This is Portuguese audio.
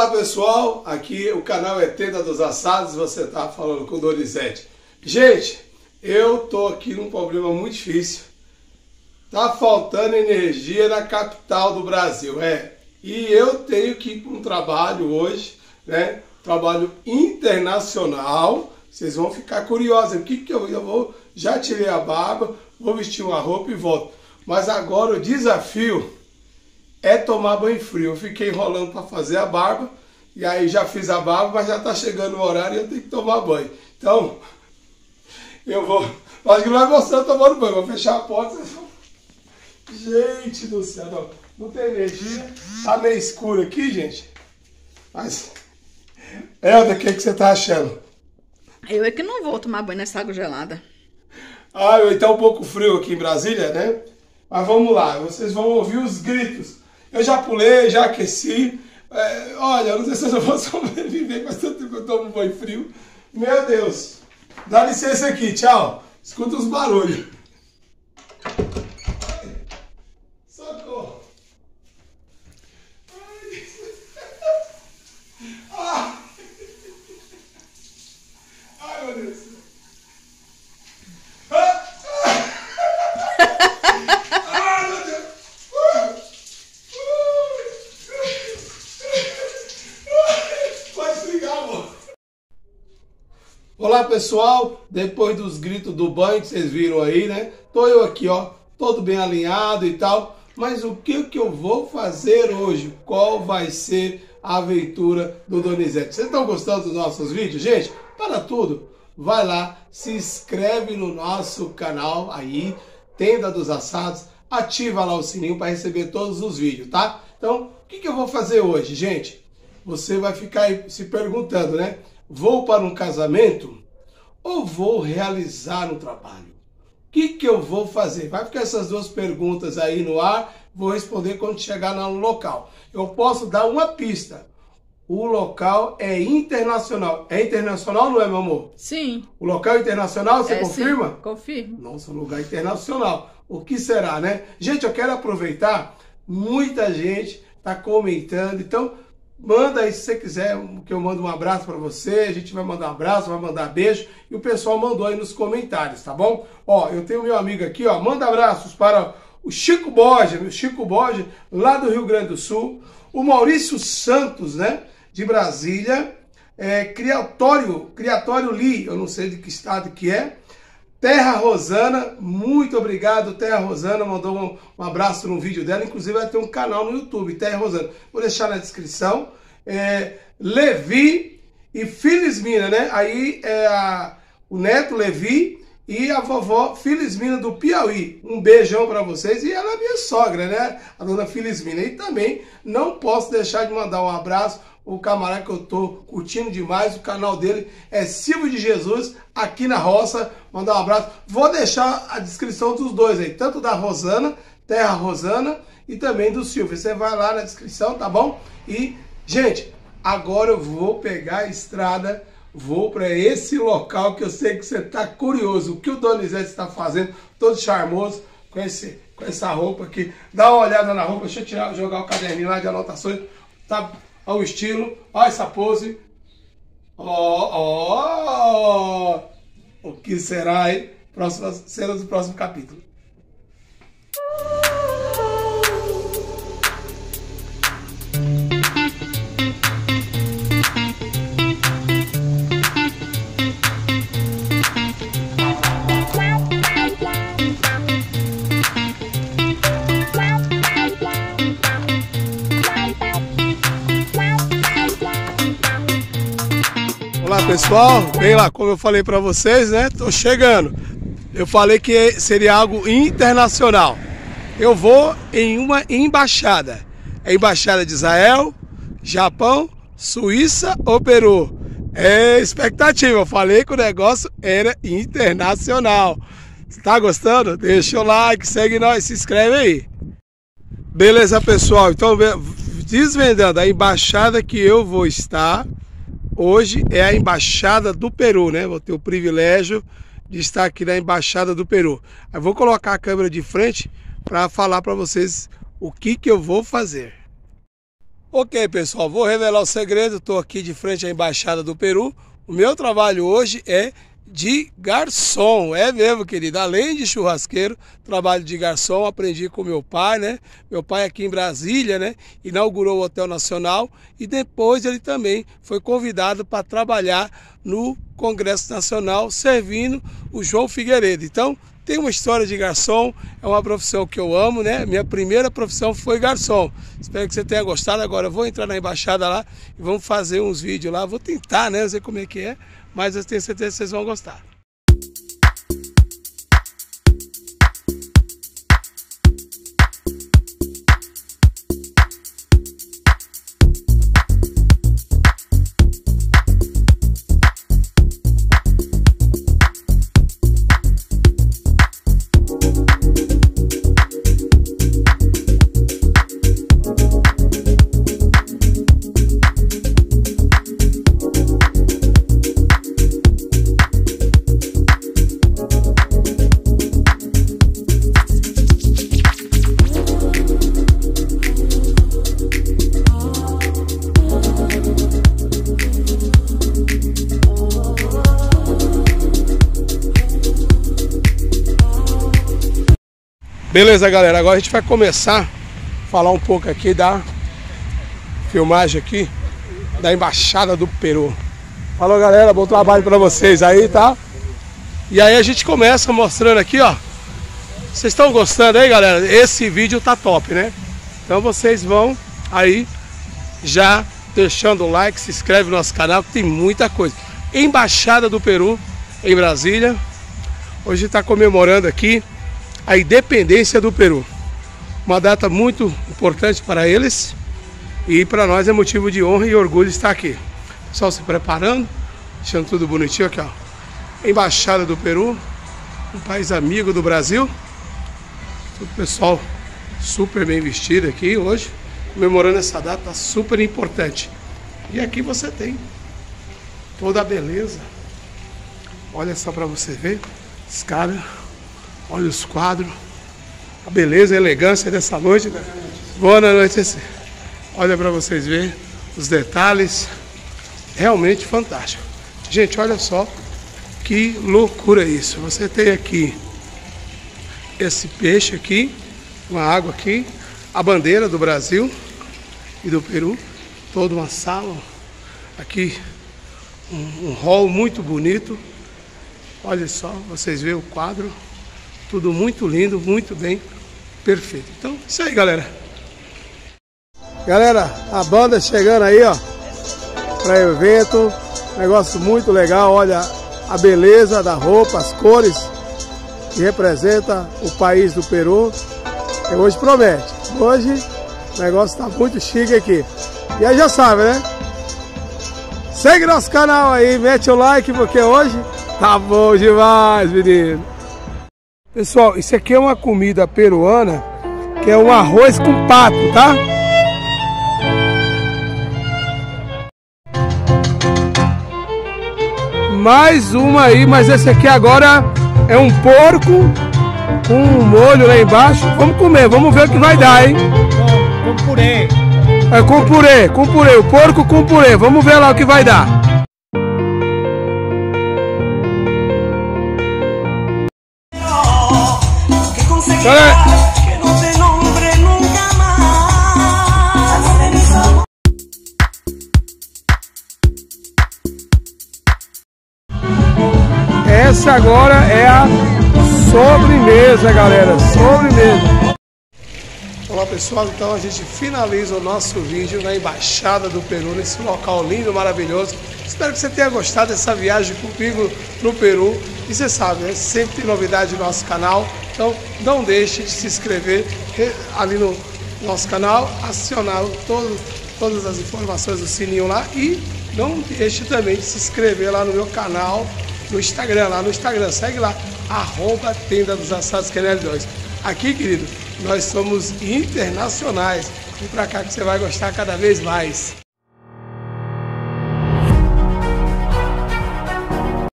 Olá pessoal, aqui o canal é Tenda dos Assados, você está falando com o Donizete. Gente, eu tô aqui num problema muito difícil. Tá faltando energia na capital do Brasil, é. E eu tenho que ir para um trabalho hoje, né? Trabalho internacional. Vocês vão ficar curiosos. O que que eu, eu vou? Já tirei a barba, vou vestir uma roupa e volto. Mas agora o desafio é tomar banho frio. Eu fiquei enrolando para fazer a barba, e aí já fiz a barba, mas já está chegando o horário e eu tenho que tomar banho. Então, eu vou. Acho que não vai mostrar tomando banho, vou fechar a porta. Gente do céu, não, não tem energia. Tá meio escuro aqui, gente. Mas. Elda, o que, que você tá achando? Eu é que não vou tomar banho nessa água gelada. Ah, então um pouco frio aqui em Brasília, né? Mas vamos lá, vocês vão ouvir os gritos eu já pulei, já aqueci. É, olha, não sei se eu vou sobreviver, mas tanto que eu tomo banho frio. Meu Deus. Dá licença aqui, tchau. Escuta os barulhos. Socorro. Ai. Ah. Ai, meu Deus. Olá pessoal, depois dos gritos do banho que vocês viram aí, né? Tô eu aqui, ó, todo bem alinhado e tal. Mas o que que eu vou fazer hoje? Qual vai ser a aventura do Donizete? Vocês estão gostando dos nossos vídeos, gente? Para tudo, vai lá, se inscreve no nosso canal aí, Tenda dos Assados, ativa lá o sininho para receber todos os vídeos, tá? Então, o que que eu vou fazer hoje, gente? Você vai ficar aí se perguntando, né? Vou para um casamento ou vou realizar um trabalho? O que, que eu vou fazer? Vai ficar essas duas perguntas aí no ar, vou responder quando chegar no local. Eu posso dar uma pista. O local é internacional. É internacional, não é, meu amor? Sim. O local é internacional, você é, confirma? Sim, confirmo. Nossa, lugar internacional. O que será, né? Gente, eu quero aproveitar. Muita gente está comentando. Então, Manda aí se você quiser que eu mando um abraço para você. A gente vai mandar um abraço, vai mandar beijo. E o pessoal mandou aí nos comentários, tá bom? Ó, eu tenho meu amigo aqui, ó. Manda abraços para o Chico Borges, meu Chico Borges, lá do Rio Grande do Sul. O Maurício Santos, né? De Brasília. É, Criatório, Criatório Lee, eu não sei de que estado que é. Terra Rosana, muito obrigado, Terra Rosana, mandou um, um, abraço no vídeo dela, inclusive vai ter um canal no YouTube, Terra Rosana. Vou deixar na descrição. É, Levi e Filismina, né? Aí é a, o neto Levi e a vovó Filismina do Piauí. Um beijão para vocês. E ela é minha sogra, né? A dona Filismina. E também não posso deixar de mandar um abraço o camarada que eu tô curtindo demais, o canal dele é Silvio de Jesus, aqui na roça. Mandar um abraço. Vou deixar a descrição dos dois aí, tanto da Rosana, Terra Rosana, e também do Silvio. Você vai lá na descrição, tá bom? E, gente, agora eu vou pegar a estrada, vou para esse local que eu sei que você tá curioso. O que o Donizete está fazendo, todo charmoso, com, esse, com essa roupa aqui. Dá uma olhada na roupa, deixa eu tirar, jogar o caderninho lá de anotações. Tá Olha o estilo, olha essa pose. Ó, ó, o que será, hein? Próximas cenas do próximo capítulo. Pessoal, bem lá, como eu falei para vocês, né? Tô chegando. Eu falei que seria algo internacional. Eu vou em uma embaixada. É embaixada de Israel, Japão, Suíça ou Peru. É expectativa. Eu falei que o negócio era internacional. Tá gostando? Deixa o like, segue nós, se inscreve aí. Beleza, pessoal? Então, desvendando a embaixada que eu vou estar hoje é a Embaixada do Peru, né? Vou ter o privilégio de estar aqui na Embaixada do Peru. Eu vou colocar a câmera de frente para falar para vocês o que, que eu vou fazer. Ok, pessoal, vou revelar o segredo. Estou aqui de frente à Embaixada do Peru. O meu trabalho hoje é de garçom, é mesmo, querido. Além de churrasqueiro, trabalho de garçom, aprendi com meu pai, né? Meu pai aqui em Brasília, né? Inaugurou o Hotel Nacional e depois ele também foi convidado para trabalhar no Congresso Nacional, servindo o João Figueiredo. Então, tem uma história de garçom, é uma profissão que eu amo, né? Minha primeira profissão foi garçom. Espero que você tenha gostado. Agora eu vou entrar na embaixada lá e vamos fazer uns vídeos lá. Vou tentar, né? Ver como é que é mas eu tenho certeza que vocês vão gostar. Beleza, galera. Agora a gente vai começar a falar um pouco aqui da filmagem aqui da Embaixada do Peru. Falou, galera. Bom trabalho para vocês aí, tá? E aí a gente começa mostrando aqui, ó. Vocês estão gostando aí, galera? Esse vídeo tá top, né? Então vocês vão aí já deixando o like, se inscreve no nosso canal, que tem muita coisa. Embaixada do Peru, em Brasília. Hoje está comemorando aqui a independência do Peru. Uma data muito importante para eles e para nós é motivo de honra e orgulho estar aqui. Pessoal se preparando, deixando tudo bonitinho aqui, ó. Embaixada do Peru, um país amigo do Brasil. O pessoal super bem vestido aqui hoje, comemorando essa data super importante. E aqui você tem toda a beleza. Olha só para você ver, escada. Olha os quadros, a beleza a elegância dessa noite. Né? Boa noite. Olha para vocês verem os detalhes. Realmente fantástico. Gente, olha só que loucura isso. Você tem aqui esse peixe aqui, uma água aqui, a bandeira do Brasil e do Peru, toda uma sala. Aqui um, um hall muito bonito. Olha só, vocês veem o quadro. Tudo muito lindo, muito bem, perfeito. Então, isso aí, galera. Galera, a banda chegando aí, ó, para evento. Negócio muito legal. Olha a beleza da roupa, as cores que representa o país do Peru. E hoje promete. Hoje o negócio tá muito chique aqui. E aí já sabe, né? Segue nosso canal aí, mete o like, porque hoje tá bom demais, menino. Pessoal, isso aqui é uma comida peruana que é um arroz com pato, tá? Mais uma aí, mas esse aqui agora é um porco com um molho lá embaixo. Vamos comer, vamos ver o que vai dar, hein? Com, com purê. É com purê, com purê, o porco com purê. Vamos ver lá o que vai dar. Essa agora é a sobremesa, galera. Sobremesa. Olá pessoal, então a gente finaliza o nosso vídeo na Embaixada do Peru, nesse local lindo, maravilhoso. Espero que você tenha gostado dessa viagem comigo no Peru. E você sabe, né? sempre tem novidade no nosso canal. Então não deixe de se inscrever ali no nosso canal, acionar todo, todas as informações do sininho lá e não deixe também de se inscrever lá no meu canal no Instagram, lá no Instagram, segue lá, arroba Tenda dos Assados Canel 2. Aqui, querido, nós somos internacionais. Vem pra cá que você vai gostar cada vez mais.